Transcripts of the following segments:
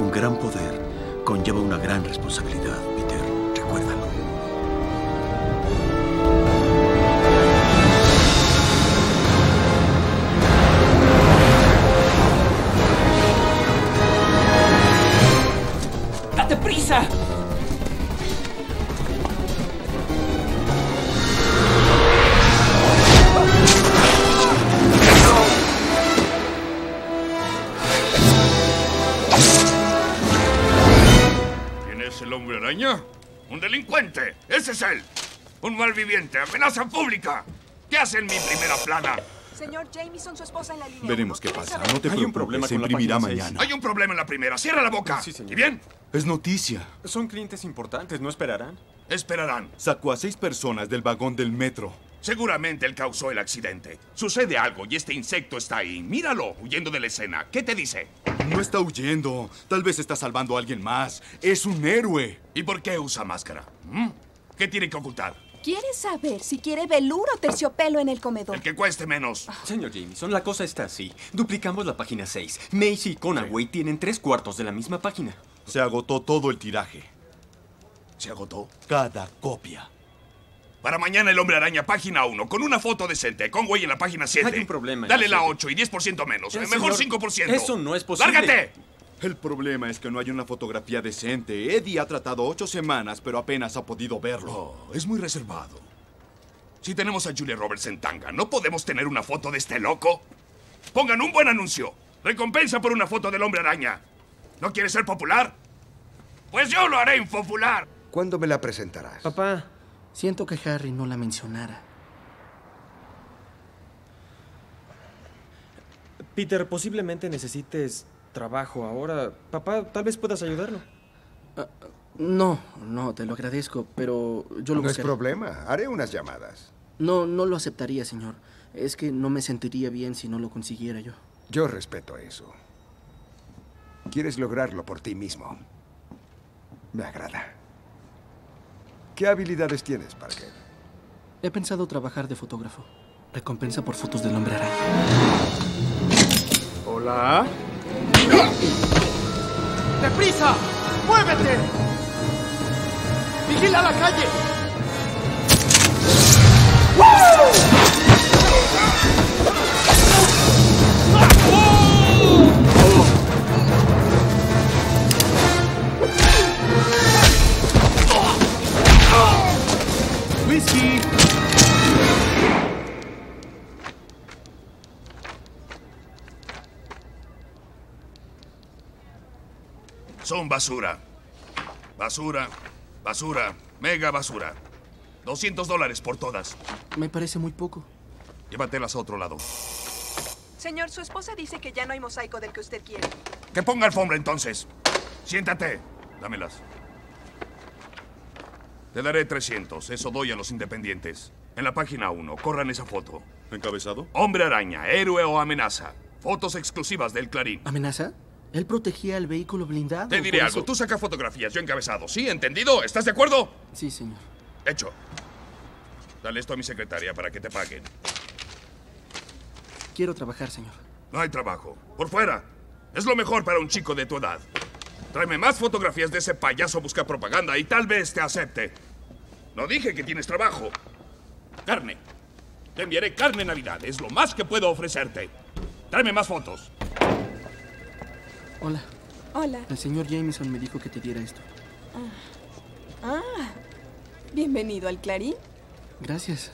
Un gran poder conlleva una gran responsabilidad, Peter. Recuérdalo. Hombre araña? ¡Un delincuente! ¡Ese es él! ¡Un malviviente! ¡Amenaza pública! ¿Qué hace en mi primera plana? Señor Jameson, su esposa en la línea. Veremos qué ¿Quiere pasa. No te Hay un preocupes, problema se con la imprimirá mañana. Hay un problema en la primera. ¡Cierra la boca! Sí, señor. ¿Y bien? Es noticia. Son clientes importantes, ¿no esperarán? Esperarán. Sacó a seis personas del vagón del metro. Seguramente él causó el accidente. Sucede algo y este insecto está ahí. Míralo, huyendo de la escena. ¿Qué te dice? No está huyendo. Tal vez está salvando a alguien más. Es un héroe. ¿Y por qué usa máscara? ¿Mm? ¿Qué tiene que ocultar? ¿Quiere saber si quiere velour o terciopelo en el comedor? El que cueste menos. Señor Jameson, la cosa está así. Duplicamos la página 6. Macy y Conaway tienen tres cuartos de la misma página. Se agotó todo el tiraje. ¿Se agotó? Cada copia. Para mañana el hombre araña, página 1, con una foto decente. Conway en la página 7. Hay un problema Dale la la siete. 8 y 10% menos. Eh, Mejor señor, 5%. eso no es posible. ¡Lárgate! El problema es que no hay una fotografía decente. Eddie ha tratado ocho semanas, pero apenas ha podido verlo. Oh, es muy reservado. Si tenemos a Julia Roberts en tanga, ¿no podemos tener una foto de este loco? Pongan un buen anuncio. Recompensa por una foto del hombre araña. ¿No quieres ser popular? Pues yo lo haré impopular. ¿Cuándo me la presentarás? Papá, siento que Harry no la mencionara. Peter, posiblemente necesites trabajo ahora. Papá, tal vez puedas ayudarlo. No, no, te lo agradezco, pero yo lo No es buscaré. problema. Haré unas llamadas. No, no lo aceptaría, señor. Es que no me sentiría bien si no lo consiguiera yo. Yo respeto eso. Quieres lograrlo por ti mismo. Me agrada. ¿Qué habilidades tienes, Parker? He pensado trabajar de fotógrafo. Recompensa por fotos del hombre araña. Hola. ¡Deprisa! ¡Muévete! ¡Vigila la calle! ¡Whisky! Basura. Basura, basura, mega basura. 200 dólares por todas. Me parece muy poco. Llévatelas a otro lado. Señor, su esposa dice que ya no hay mosaico del que usted quiere. Que ponga alfombra entonces. Siéntate. Dámelas. Te daré 300. Eso doy a los independientes. En la página 1, corran esa foto. ¿Encabezado? Hombre araña, héroe o amenaza. Fotos exclusivas del Clarín. ¿Amenaza? Él protegía el vehículo blindado. Te diré algo. eso- Tú saca fotografías, yo encabezado. ¿Sí? ¿Entendido? ¿Estás de acuerdo? Sí, señor. Hecho. Dale esto a mi secretaria para que te paguen. Quiero trabajar, señor. No hay trabajo. Por fuera. Es lo mejor para un chico de tu edad. Tráeme más fotografías de ese payaso busca propaganda y tal vez te acepte. No dije que tienes trabajo. Carne. Te enviaré carne en Navidad. Es lo más que puedo ofrecerte. Tráeme más fotos. Hola. Hola. El señor Jameson me dijo que te diera esto. Ah, bienvenido al Clarín. Gracias.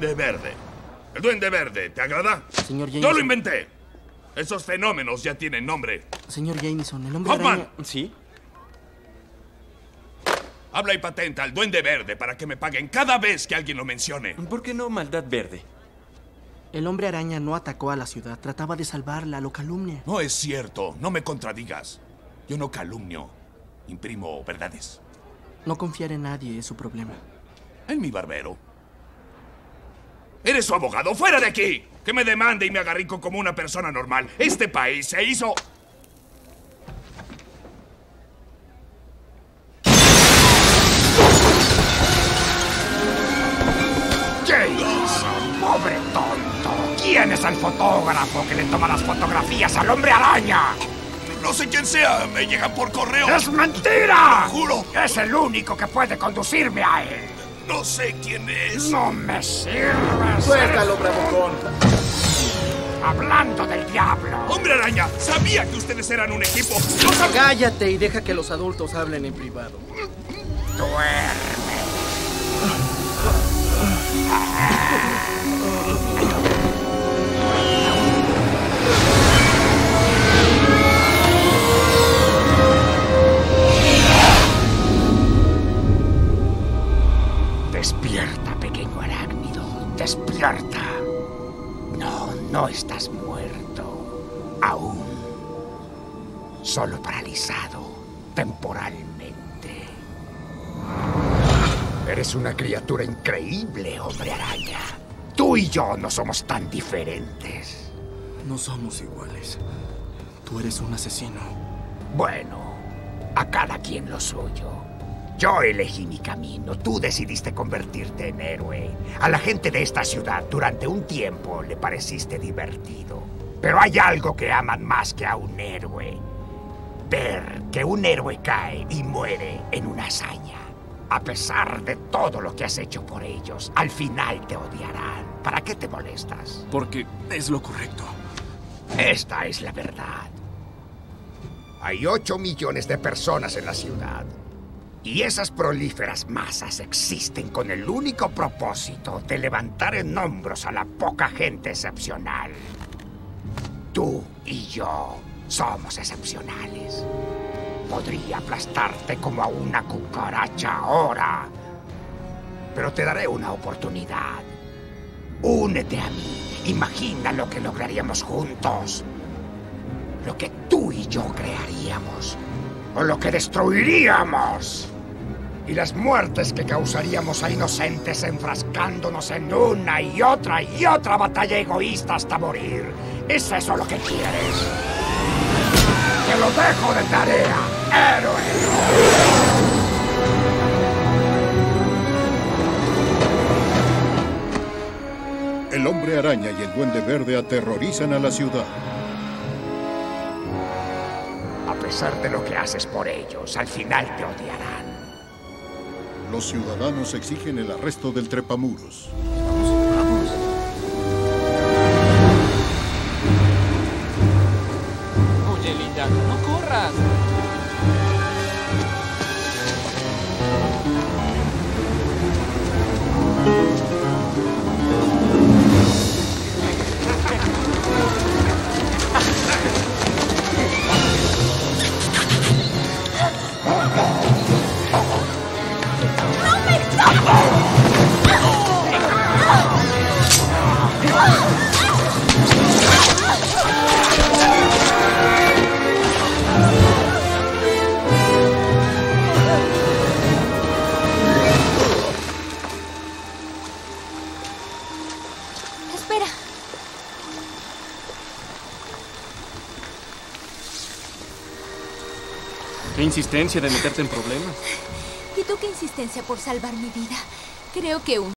Duende Verde. El Duende Verde, ¿te agrada? Señor Yo Jameson. lo inventé. Esos fenómenos ya tienen nombre. Señor Jameson, el hombre Hoffman, araña... ¿Sí? habla y patenta al Duende Verde para que me paguen cada vez que alguien lo mencione. ¿Por qué no maldad verde? El hombre araña no atacó a la ciudad, trataba de salvarla, lo calumnia. No es cierto, no me contradigas. Yo no calumnio, imprimo verdades. No confiar en nadie es su problema. En mi barbero. Eres su abogado, fuera de aquí. Que me demande y me haga rico como una persona normal. Este país se hizo... Jameson, pobre tonto. ¿Quién es el fotógrafo que le toma las fotografías al hombre araña? No sé quién sea, me llegan por correo. ¡Es mentira! Te juro. Es el único que puede conducirme a él. No sé quién es. No me sirves. Suéltalo, bravucón. Hablando del diablo. Hombre araña, sabía que ustedes eran un equipo. No sabía... Cállate y deja que los adultos hablen en privado. Duerme. Despierta, pequeño arácnido. Despierta. No, no estás muerto. Aún. Solo paralizado. Temporalmente. Eres una criatura increíble, hombre araña. Tú y yo no somos tan diferentes. No somos iguales. Tú eres un asesino. Bueno, a cada quien lo suyo. Yo elegí mi camino, tú decidiste convertirte en héroe. A la gente de esta ciudad durante un tiempo le pareciste divertido. Pero hay algo que aman más que a un héroe. Ver que un héroe cae y muere en una hazaña. A pesar de todo lo que has hecho por ellos, al final te odiarán. ¿Para qué te molestas? Porque es lo correcto. Esta es la verdad. Hay 8 millones de personas en la ciudad. Y esas prolíferas masas existen con el único propósito de levantar en hombros a la poca gente excepcional. Tú y yo somos excepcionales. Podría aplastarte como a una cucaracha ahora. Pero te daré una oportunidad. Únete a mí. Imagina lo que lograríamos juntos. Lo que tú y yo crearíamos. O lo que destruiríamos. Y las muertes que causaríamos a inocentes enfrascándonos en una y otra y otra batalla egoísta hasta morir. ¿Es eso lo que quieres? Te lo dejo de tarea, héroe. El hombre araña y el duende verde aterrorizan a la ciudad. De lo que haces por ellos, al final te odiarán. Los ciudadanos exigen el arresto del trepamuros. Espera. Qué insistencia de meterte en problemas. ¿Y tú qué insistencia por salvar mi vida? Creo que un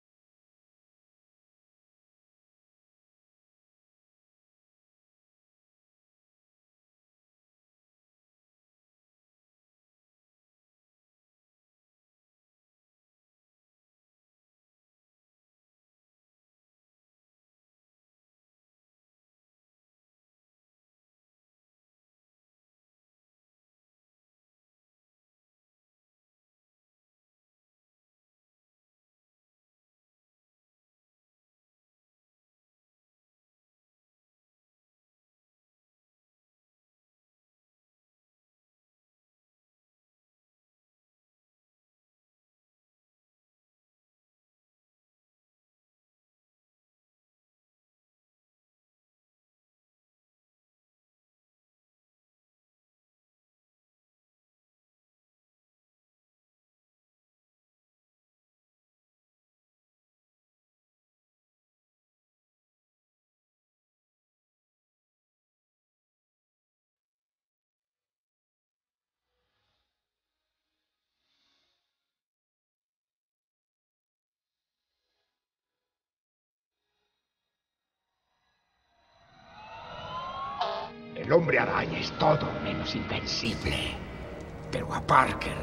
hombre araña es todo menos invencible. Pero a Parker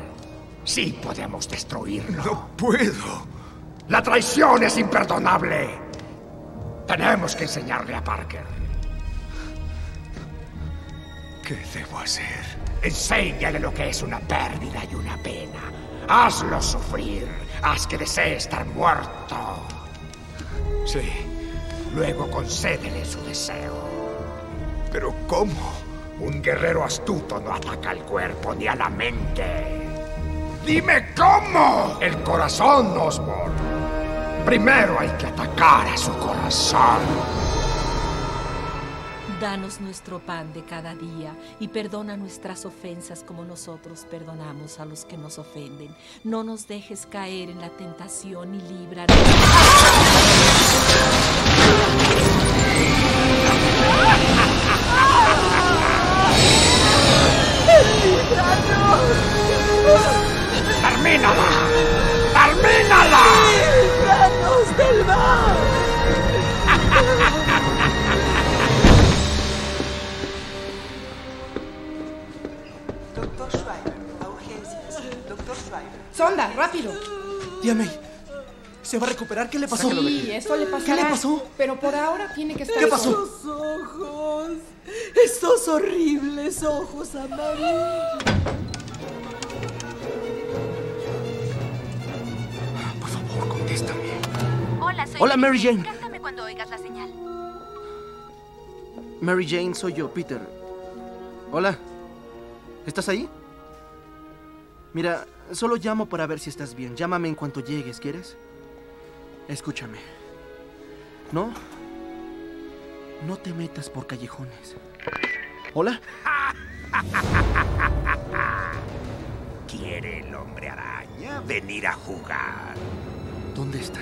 sí podemos destruirlo. No puedo. La traición es imperdonable. Tenemos que enseñarle a Parker. ¿Qué debo hacer? Enséñale lo que es una pérdida y una pena. Hazlo sufrir. Haz que desee estar muerto. Sí. Luego concédele su deseo. ¿Pero cómo? Un guerrero astuto no ataca al cuerpo ni a la mente. ¡Dime cómo! El corazón, Osborn. Primero hay que atacar a su corazón. Danos nuestro pan de cada día y perdona nuestras ofensas como nosotros perdonamos a los que nos ofenden. No nos dejes caer en la tentación y líbranos. ¡Termínala! ¡Termínala! ¡Líbranos del mal! Doctor Schreiber, a urgencias. Doctor Schreiber. Sonda, rápido. May, ¿se va a recuperar? ¿Qué le pasó? Sí, eso le pasará. ¿Qué le pasó? Pero por ahora tiene que estar... ¿Qué pasó? Esos ojos. Esos horribles ojos amarillos. Por favor, contéstame. Hola, soy Hola, Mary Jane. Cántame cuando oigas la señal. Mary Jane, soy yo, Peter. Hola. ¿Estás ahí? Mira, solo llamo para ver si estás bien. Llámame en cuanto llegues, ¿quieres? Escúchame. ¿No? No te metas por callejones. ¿Hola? ¿Quiere el hombre araña venir a jugar? ¿Dónde está?